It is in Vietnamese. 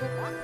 Wow!